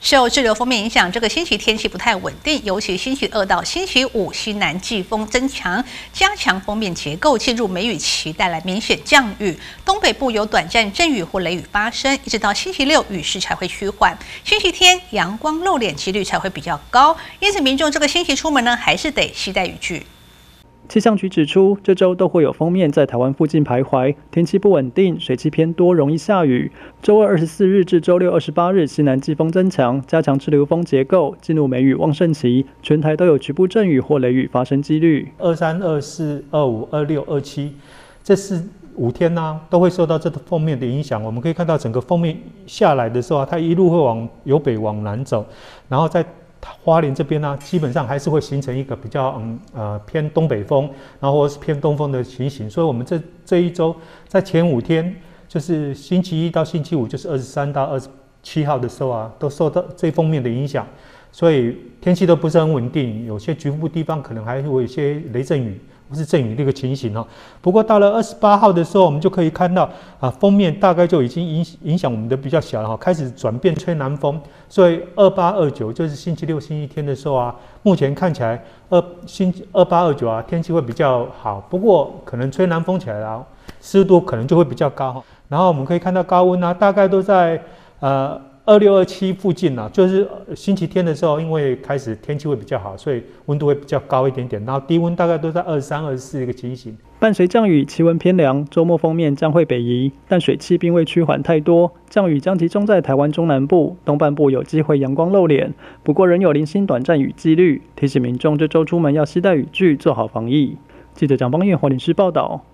受滞留锋面影响，这个星期天气不太稳定，尤其星期二到星期五，西南季风增强，加强锋面结构，进入梅雨期，带来明显降雨。东北部有短暂阵雨或雷雨发生，一直到星期六雨势才会趋缓。星期天阳光露脸几率才会比较高，因此民众这个星期出门呢，还是得携带雨具。气象局指出，这周都会有锋面在台湾附近徘徊，天气不稳定，水汽偏多，容易下雨。周二二十四日至周六二十八日，西南季风增强，加强滞留风结构，进入梅雨旺盛期，全台都有局部阵雨或雷雨发生几率。二三、二四、二五、二六、二七，这四五天呢，都会受到这个锋面的影响。我们可以看到，整个锋面下来的时候啊，它一路会往由北往南走，然后在。花莲这边呢，基本上还是会形成一个比较嗯呃偏东北风，然后是偏东风的情形。所以，我们这这一周在前五天，就是星期一到星期五，就是二十三到二十七号的时候啊，都受到这方面的影响，所以天气都不是很稳定，有些局部地方可能还会有一些雷阵雨。不是阵雨这个情形哈，不过到了二十八号的时候，我们就可以看到啊，封面大概就已经影影响我们的比较小了哈，开始转变吹南风，所以二八二九就是星期六、星期天的时候啊，目前看起来二星二八二九啊，天气会比较好，不过可能吹南风起来了，湿度可能就会比较高哈。然后我们可以看到高温呢，大概都在呃。二六二七附近呢，就是星期天的时候，因为开始天气会比较好，所以温度会比较高一点点。然后低温大概都在二十三、二十四一个情形。伴随降雨，气温偏凉，周末封面将会北移，但水汽并未趋缓太多。降雨将集中在台湾中南部、东半部，有机会阳光露脸，不过仍有零星短暂雨几率。提醒民众这周出门要携带雨具，做好防疫。记者蒋邦彦华林市报道。